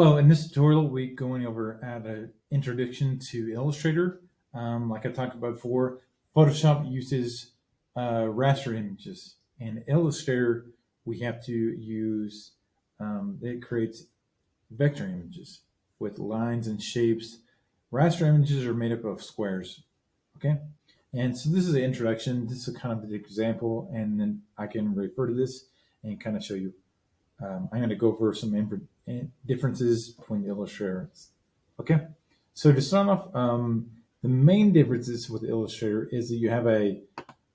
Hello, in this tutorial we're going over at an introduction to Illustrator. Um, like I talked about before, Photoshop uses uh, raster images. In Illustrator, we have to use, um, it creates vector images with lines and shapes. Raster images are made up of squares, okay? And so this is an introduction. This is kind of the example, and then I can refer to this and kind of show you. Um, I'm going to go over some differences between the illustrators. Okay, so to start off, um, the main differences with Illustrator is that you have a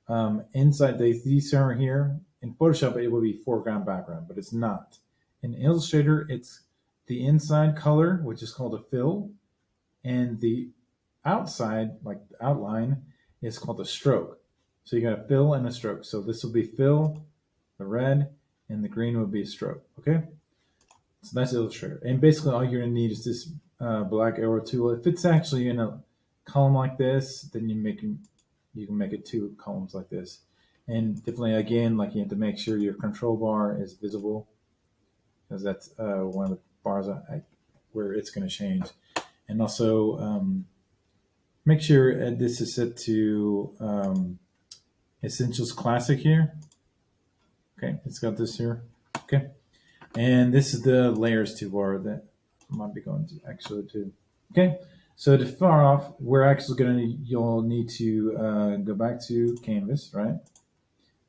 um, inside the are here in Photoshop it will be foreground background, but it's not. In Illustrator, it's the inside color, which is called a fill, and the outside, like outline, is called a stroke. So you got a fill and a stroke. So this will be fill, the red, and the green would be a stroke. Okay. So that's Illustrator. And basically all you're gonna need is this uh, black arrow tool. If it's actually in a column like this, then you make you can make it two columns like this. And definitely again, like you have to make sure your control bar is visible because that's uh, one of the bars I, where it's going to change. And also um, make sure this is set to um, Essentials Classic here. Okay, it's got this here. Okay. And this is the layers toolbar that I might be going to actually to. Okay, so to far off, we're actually going to, you'll need to uh, go back to Canvas, right?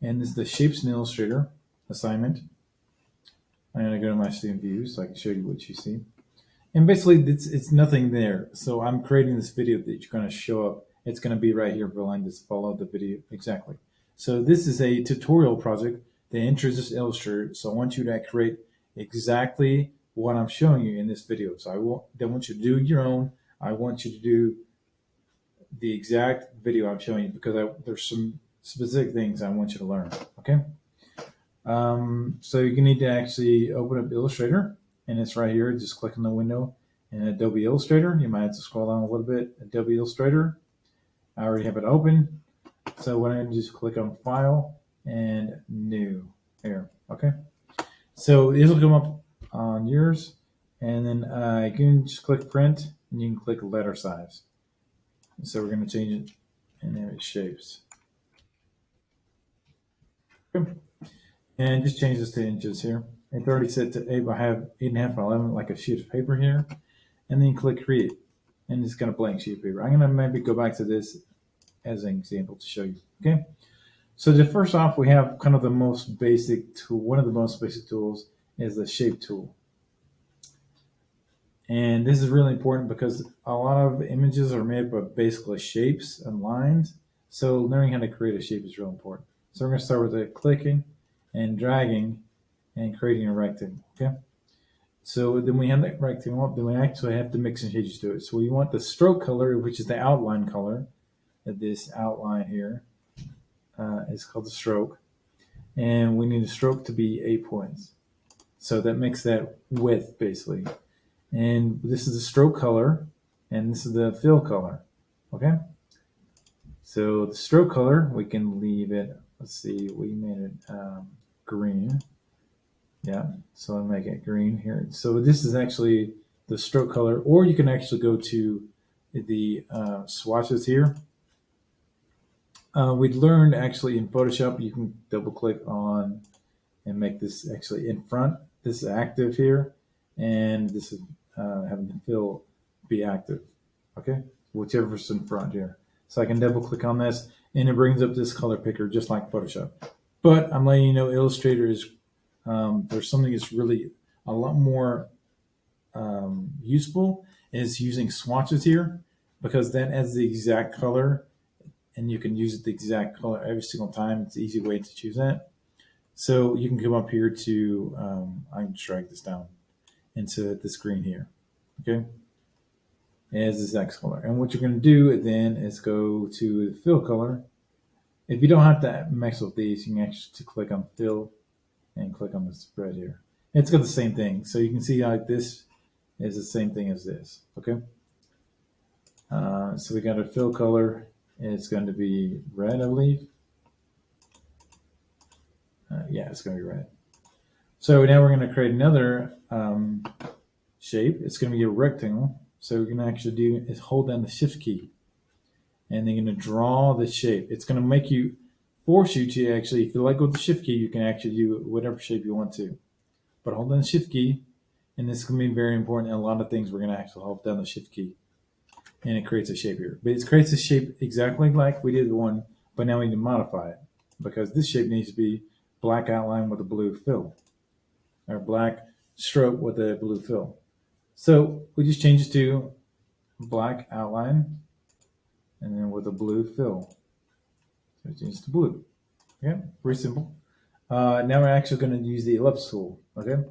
And this is the Shapes in Illustrator assignment. I'm going to go to my student view so I can show you what you see. And basically, it's, it's nothing there. So I'm creating this video that you're going to show up. It's going to be right here behind this, follow the video exactly. So this is a tutorial project that introduces Illustrator. So I want you to create exactly what I'm showing you in this video. So I don't want you to do your own. I want you to do the exact video I'm showing you because I, there's some specific things I want you to learn. Okay. Um, so you need to actually open up Illustrator and it's right here. Just click on the window in Adobe Illustrator. You might have to scroll down a little bit. Adobe Illustrator. I already have it open. So what I just click on File and New here. Okay. So this will come up on yours, and then uh, can just click print, and you can click letter size. So we're going to change it in it shapes. Okay. And just change this to inches here. It's already set to eight. I have eight and a half by eleven, like a sheet of paper here, and then click create, and it's got a blank sheet of paper. I'm going to maybe go back to this as an example to show you. Okay. So the first off, we have kind of the most basic tool. One of the most basic tools is the shape tool. And this is really important because a lot of images are made up of basically shapes and lines. So learning how to create a shape is real important. So we're going to start with the clicking and dragging and creating a rectangle. Okay. So then we have that rectangle Then we actually have to mix and changes to it. So we want the stroke color, which is the outline color, this outline here uh, is called the stroke. And we need the stroke to be eight points. So that makes that width basically. And this is the stroke color and this is the fill color. Okay. So the stroke color, we can leave it, let's see, we made it um, green. Yeah, so I'll make it green here. So this is actually the stroke color, or you can actually go to the uh, swatches here uh, we learned actually in Photoshop, you can double click on and make this actually in front. This is active here, and this is uh, having the fill be active. Okay, whichever's in front here. So I can double click on this, and it brings up this color picker just like Photoshop. But I'm letting you know Illustrator is um, there's something that's really a lot more um, useful is using swatches here because that adds the exact color and you can use the exact color every single time. It's an easy way to choose that. So you can come up here to, um, I can drag this down into the screen here. Okay. As this X color. And what you're going to do then is go to the fill color. If you don't have to mess with these, you can actually click on fill and click on the spread here. It's got the same thing. So you can see like this is the same thing as this. Okay. Uh, so we got a fill color it's going to be red, I believe. Uh, yeah, it's going to be red. So now we're going to create another um, shape, it's going to be a rectangle. So we're going to actually do is hold down the shift key and then you're going to draw the shape. It's going to make you, force you to actually, if you go of the shift key, you can actually do whatever shape you want to. But hold down the shift key and this is going to be very important in a lot of things we're going to actually hold down the shift key and it creates a shape here. But it creates a shape exactly like we did the one, but now we need to modify it because this shape needs to be black outline with a blue fill or black stroke with a blue fill. So we just change it to black outline and then with a blue fill. So it to blue. Okay, very simple. Uh, now we're actually going to use the ellipse tool. Okay,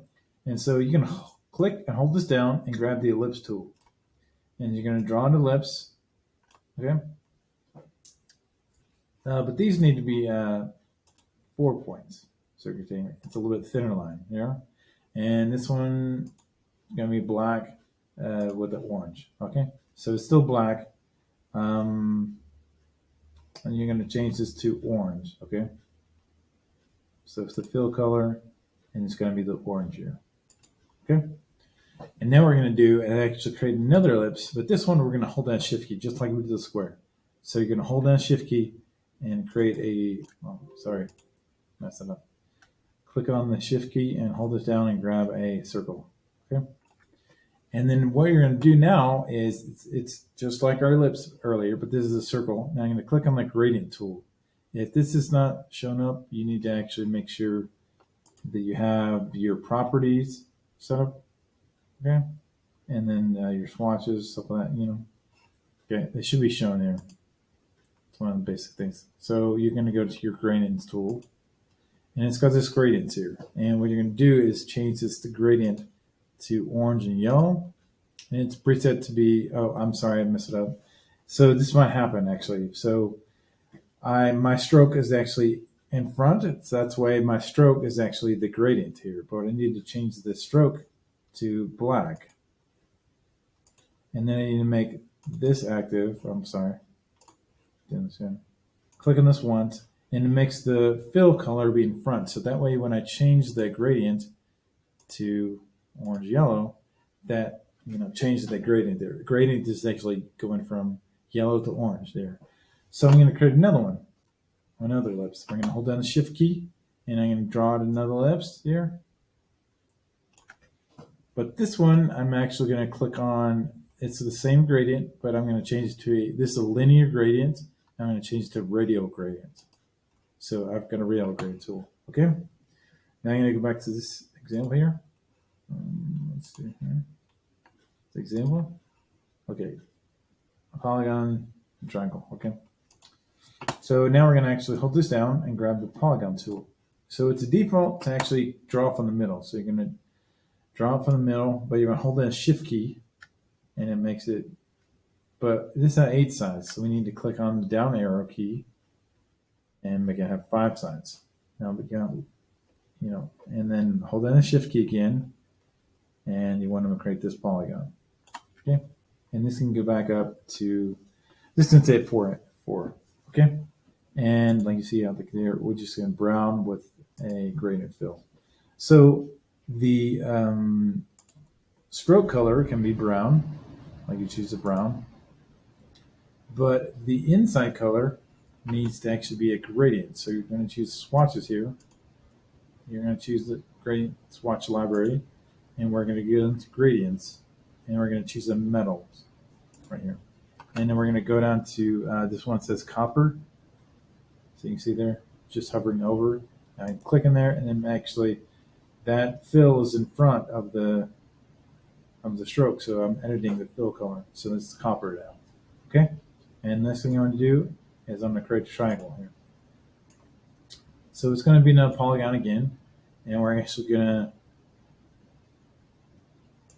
and so you can click and hold this down and grab the ellipse tool. And you're going to draw an ellipse. Okay. Uh, but these need to be uh, four points. So you're it's a little bit thinner line here. And this one going to be black uh, with the orange. Okay. So it's still black. Um, and you're going to change this to orange. Okay. So it's the fill color and it's going to be the orange here. Okay. And now we're going to do actually create another ellipse, but this one we're going to hold down shift key just like we did the square. So you're going to hold down shift key and create a, oh, sorry, messed it up. Click on the shift key and hold it down and grab a circle. Okay. And then what you're going to do now is it's, it's just like our ellipse earlier, but this is a circle. Now I'm going to click on the gradient tool. If this is not shown up, you need to actually make sure that you have your properties set up. Okay. And then uh, your swatches, stuff like that, you know. Okay. They should be shown here. It's one of the basic things. So you're going to go to your gradients tool and it's got this gradient here. And what you're going to do is change this to gradient to orange and yellow. And it's preset to be, oh, I'm sorry, I messed it up. So this might happen actually. So I my stroke is actually in front. That's why my stroke is actually the gradient here. But I need to change the stroke to black. And then I need to make this active. Oh, I'm sorry. Click on this once and it makes the fill color be in front. So that way when I change the gradient to orange yellow, that you know changes the gradient there. The gradient is actually going from yellow to orange there. So I'm going to create another one, another ellipse. I'm going to hold down the shift key and I'm going to draw another ellipse here. But this one, I'm actually going to click on, it's the same gradient, but I'm going to change it to a, this is a linear gradient. I'm going to change it to radial gradient. So I've got a radial gradient tool. Okay. Now I'm going to go back to this example here. Um, let's see here. This example. Okay. A polygon, a triangle. Okay. So now we're going to actually hold this down and grab the polygon tool. So it's a default to actually draw from the middle. So you're going to draw it from the middle, but you're going to hold down a shift key and it makes it, but this is has eight sides. So we need to click on the down arrow key and make it have five sides. Now we got, you know, and then hold down the shift key again and you want to create this polygon. Okay. And this can go back up to, this is can say four, four. Okay. And like you see out there, we're just going brown with a gradient fill. So the um, stroke color can be brown, like you choose a brown, but the inside color needs to actually be a gradient. So you're going to choose swatches here. You're going to choose the gradient swatch library, and we're going to get into gradients, and we're going to choose the metals right here. And then we're going to go down to uh, this one says copper. So you can see there, just hovering over. I click in there, and then actually that fill is in front of the of the stroke, so I'm editing the fill color. So this is copper now. Okay? And next thing I'm going to do is I'm going to create a triangle here. So it's going to be another polygon again, and we're actually going to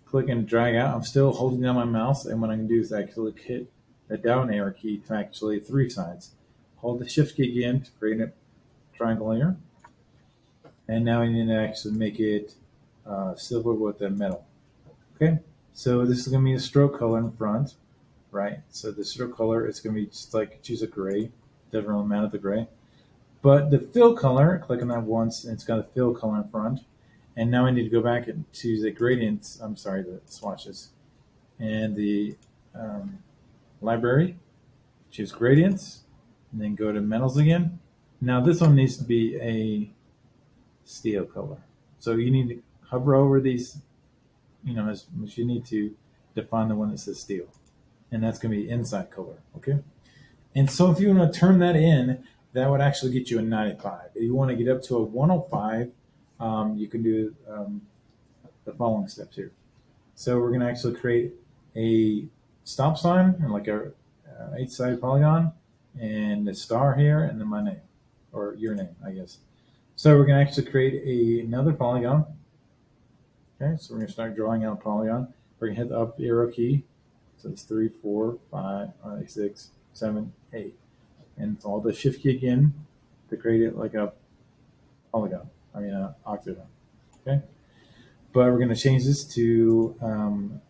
click and drag out. I'm still holding down my mouse, and what I'm going to do is actually hit the down arrow key to actually three sides. Hold the shift key again to create a triangle here. And now I need to actually make it uh, silver with the metal. Okay, so this is going to be a stroke color in front, right? So the stroke color is going to be just like choose a gray. Doesn't really matter the gray. But the fill color, click on that once, and it's got a fill color in front. And now I need to go back to the gradients, I'm sorry, the swatches, and the um, library, choose gradients, and then go to metals again. Now this one needs to be a steel color. So you need to hover over these, you know, as, as you need to define the one that says steel. And that's going to be inside color, okay? And so if you want to turn that in, that would actually get you a 95. If you want to get up to a 105, um, you can do um, the following steps here. So we're going to actually create a stop sign and like a uh, eight-sided polygon and a star here and then my name or your name, I guess. So we're going to actually create a, another polygon. Okay, so we're going to start drawing out a polygon. We're going to hit the up arrow key. So it's three, four, five, six, seven, eight. And all the shift key again to create it like a polygon, I mean, an octagon. Okay, but we're going to change this to um,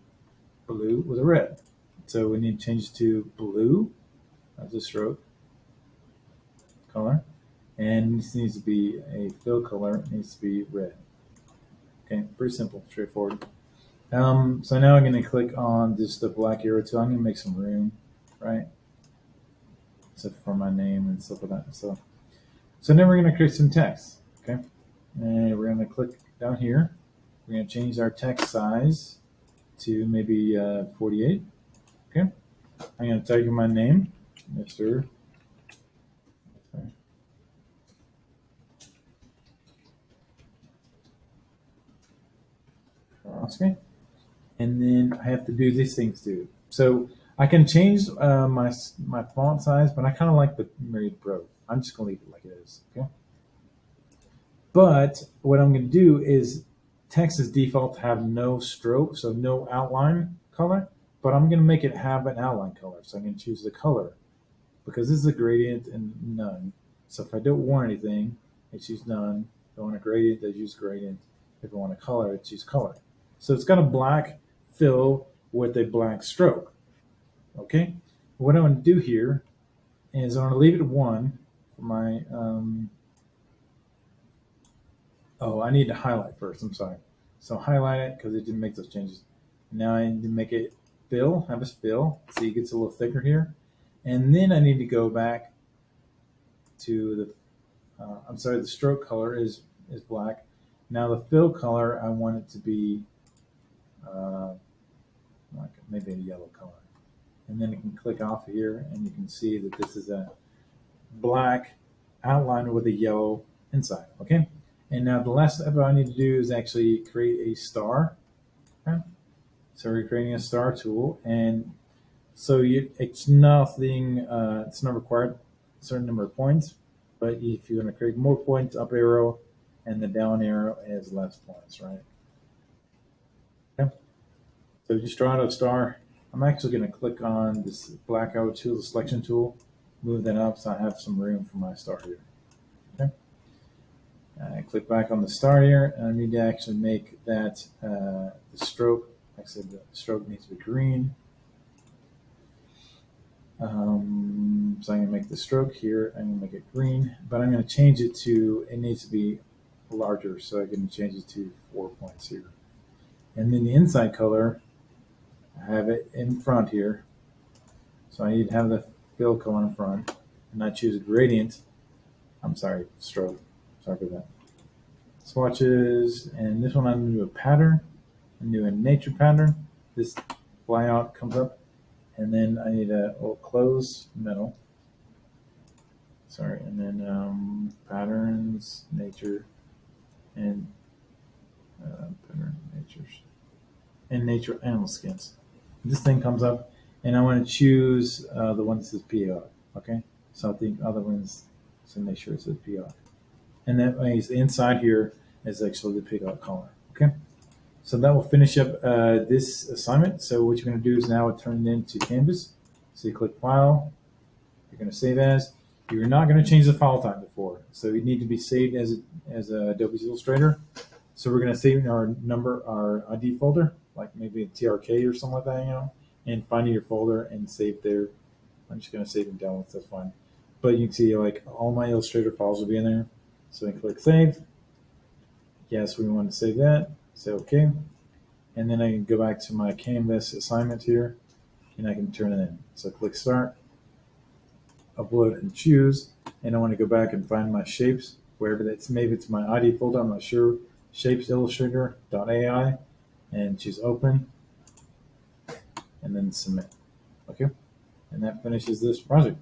blue with a red. So we need to change to blue as a stroke color. And this needs to be a fill color, it needs to be red. Okay, pretty simple, straightforward. Um, so now I'm going to click on just the black arrow tool. I'm going to make some room, right? Except for my name and stuff like that. So, so now we're going to create some text. Okay, and we're going to click down here. We're going to change our text size to maybe uh, 48. Okay, I'm going to type in my name, Mr. Okay. And then I have to do these things too. So I can change uh, my my font size, but I kind of like the Myriad Pro. I'm just gonna leave it like it is. Okay. But what I'm gonna do is text is default to have no stroke, so no outline color. But I'm gonna make it have an outline color, so I'm gonna choose the color because this is a gradient and none. So if I don't want anything, I choose none. If I want a gradient, I use gradient. If I want a color, I choose color. So it's got a black fill with a black stroke. Okay, what I'm going to do here is I'm going to leave it at one for my, um, oh, I need to highlight first, I'm sorry. So highlight it because it didn't make those changes. Now I need to make it fill, have a fill, see it gets a little thicker here. And then I need to go back to the, uh, I'm sorry, the stroke color is, is black. Now the fill color, I want it to be uh, like maybe a yellow color. And then you can click off here and you can see that this is a black outline with a yellow inside, okay? And now the last step I need to do is actually create a star. Okay? So we're creating a star tool and so you, it's nothing, uh, it's not required a certain number of points, but if you want to create more points, up arrow, and the down arrow has less points, right? So just draw out a star. I'm actually going to click on this black arrow tool, the selection tool, move that up so I have some room for my star here. Okay. I click back on the star here, and I need to actually make that uh, the stroke. Like I said, the stroke needs to be green. Um, so I'm going to make the stroke here. I'm going to make it green, but I'm going to change it to, it needs to be larger. So I can change it to four points here. And then the inside color, I have it in front here. So I need to have the fill color in front. And I choose gradient. I'm sorry, stroke. Sorry for that. Swatches, and this one I'm to do a pattern. I'm do a nature pattern. This flyout comes up. And then I need a little close metal. Sorry, and then um, patterns, nature, and uh, pattern, natures, and nature animal skins this thing comes up and I want to choose uh, the one that says PR. Okay, so I think other ones, so make sure it says PR. And that means inside here is actually the pickup color. Okay, so that will finish up uh, this assignment. So what you're going to do is now turn it into Canvas. So you click File, you're going to save as. You're not going to change the file type before, so you need to be saved as as a Adobe Illustrator. So we're going to save in our number, our ID folder like maybe a TRK or something like that, you know, and finding your folder and save there. I'm just gonna save them down with that's fine. But you can see like all my Illustrator files will be in there. So I click save. Yes, we want to save that. Say OK. And then I can go back to my Canvas assignment here and I can turn it in. So click Start, Upload and Choose. And I want to go back and find my shapes, wherever that's, maybe it's my ID folder, I'm not sure. Shapes Illustrator.ai and choose Open and then Submit. Okay. And that finishes this project.